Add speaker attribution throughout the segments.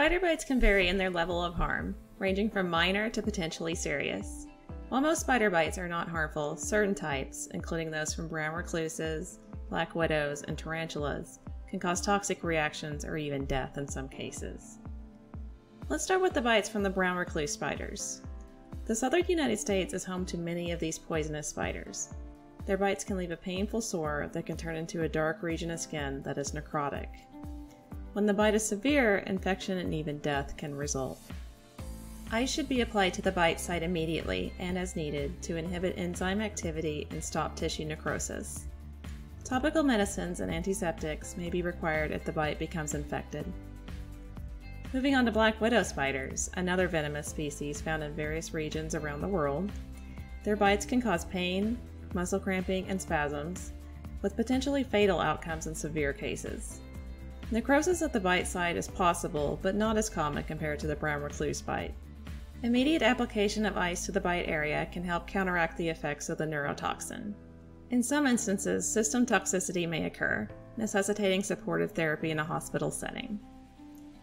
Speaker 1: Spider bites can vary in their level of harm, ranging from minor to potentially serious. While most spider bites are not harmful, certain types, including those from brown recluses, black widows, and tarantulas, can cause toxic reactions or even death in some cases. Let's start with the bites from the brown recluse spiders. The southern United States is home to many of these poisonous spiders. Their bites can leave a painful sore that can turn into a dark region of skin that is necrotic. When the bite is severe, infection and even death can result. Ice should be applied to the bite site immediately and as needed to inhibit enzyme activity and stop tissue necrosis. Topical medicines and antiseptics may be required if the bite becomes infected. Moving on to black widow spiders, another venomous species found in various regions around the world. Their bites can cause pain, muscle cramping, and spasms, with potentially fatal outcomes in severe cases. Necrosis at the bite site is possible, but not as common compared to the brown recluse bite. Immediate application of ice to the bite area can help counteract the effects of the neurotoxin. In some instances, system toxicity may occur, necessitating supportive therapy in a hospital setting.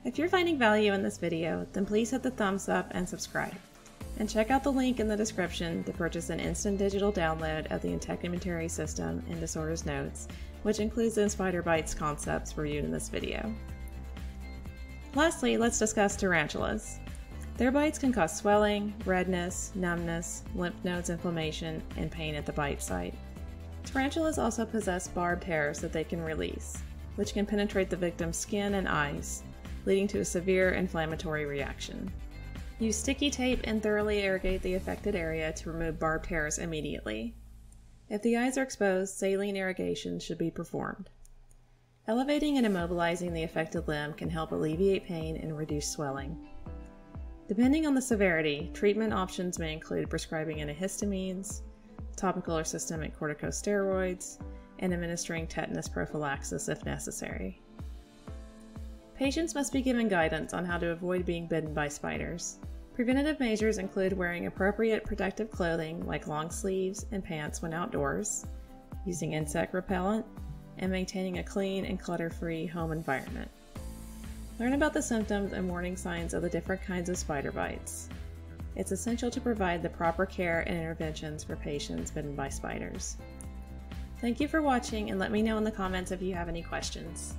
Speaker 1: If you're finding value in this video, then please hit the thumbs up and subscribe. And check out the link in the description to purchase an instant digital download of the integumentary system and disorders notes which includes the spider bites concepts reviewed in this video. Lastly, let's discuss tarantulas. Their bites can cause swelling, redness, numbness, lymph nodes inflammation, and pain at the bite site. Tarantulas also possess barbed hairs that they can release, which can penetrate the victim's skin and eyes, leading to a severe inflammatory reaction. Use sticky tape and thoroughly irrigate the affected area to remove barbed hairs immediately. If the eyes are exposed, saline irrigation should be performed. Elevating and immobilizing the affected limb can help alleviate pain and reduce swelling. Depending on the severity, treatment options may include prescribing antihistamines, topical or systemic corticosteroids, and administering tetanus prophylaxis if necessary. Patients must be given guidance on how to avoid being bitten by spiders. Preventative measures include wearing appropriate protective clothing like long sleeves and pants when outdoors, using insect repellent, and maintaining a clean and clutter free home environment. Learn about the symptoms and warning signs of the different kinds of spider bites. It's essential to provide the proper care and interventions for patients bitten by spiders. Thank you for watching and let me know in the comments if you have any questions.